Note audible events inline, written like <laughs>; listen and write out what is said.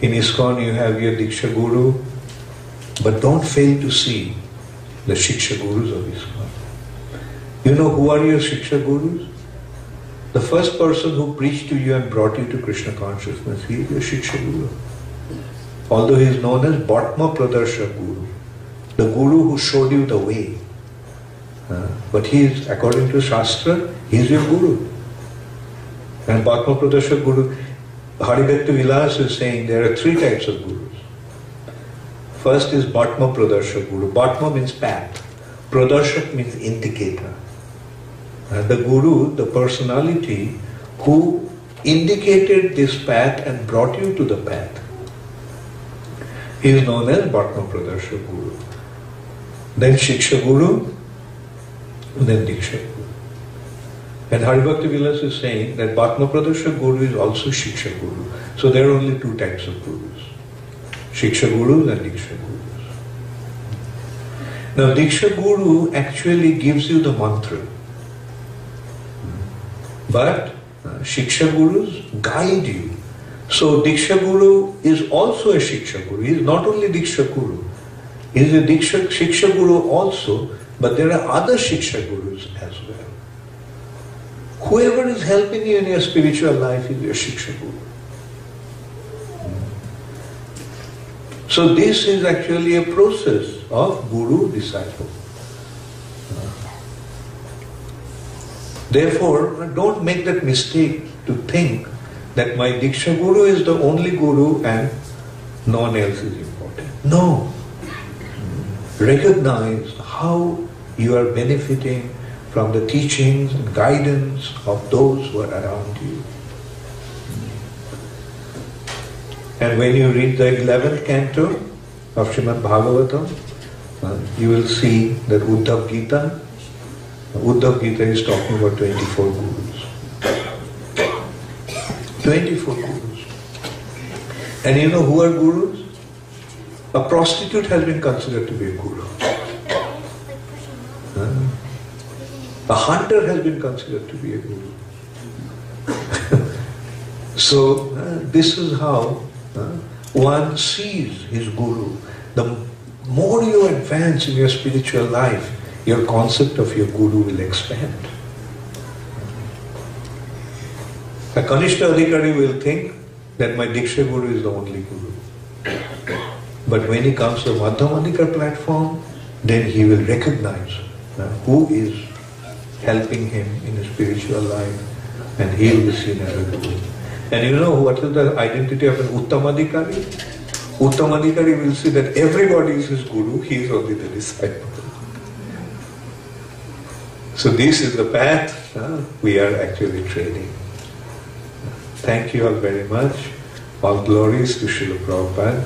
In ISKCON you have your Diksha Guru, but don't fail to see the Shiksha Gurus of ISKCON. You know who are your Shiksha Gurus? The first person who preached to you and brought you to Krishna consciousness, he is your Shiksha Guru. Although he is known as Bhatma Pradarsha Guru, the Guru who showed you the way. Uh, but he is, according to Shastra, he is your Guru. And Bhatma Pradarsha Guru, Haribhakti Vilas is saying there are three types of Gurus. First is Bhatma Pradarsha Guru. Bhatma means path. Pradarshak means indicator. And the Guru, the personality who indicated this path and brought you to the path. He is known as Bhatma Pradarsha Guru. Then Shiksha Guru, then Diksha Guru. And Haribhakti Vilas is saying that Bhatma Pradarsha Guru is also Shiksha Guru. So there are only two types of Gurus. Shiksha Gurus and Diksha Gurus. Now Diksha Guru actually gives you the mantra. But uh, Shiksha Gurus guide you. So Diksha Guru is also a Shiksha Guru. He is not only Diksha Guru. He is a Diksha, Shiksha Guru also, but there are other Shiksha Gurus as well. Whoever is helping you in your spiritual life is your Shiksha Guru. So this is actually a process of Guru disciple. Therefore, don't make that mistake to think that my Diksha Guru is the only Guru and no one else is important. No. Recognize how you are benefiting from the teachings and guidance of those who are around you. And when you read the 11th canto of Srimad Bhagavatam, uh, you will see that Uddhav Gita, Uddhav Gita is talking about 24 gurus. 24 gurus. And you know who are gurus? A prostitute has been considered to be a guru. A hunter has been considered to be a guru. <laughs> so uh, this is how uh, one sees his guru. The more you advance in your spiritual life, your concept of your guru will expand. A Kanishta Adhikari will think that my Diksha Guru is the only guru. But when he comes to the Madhyamadikar platform, then he will recognize uh, who is helping him in his spiritual life and he will be seen as a guru. And you know what is the identity of an Uttamadhikari? Uttamadhikari will see that everybody is his guru, he is only the disciple. So this is the path we are actually training. Thank you all very much. All glories to Srila Prabhupada.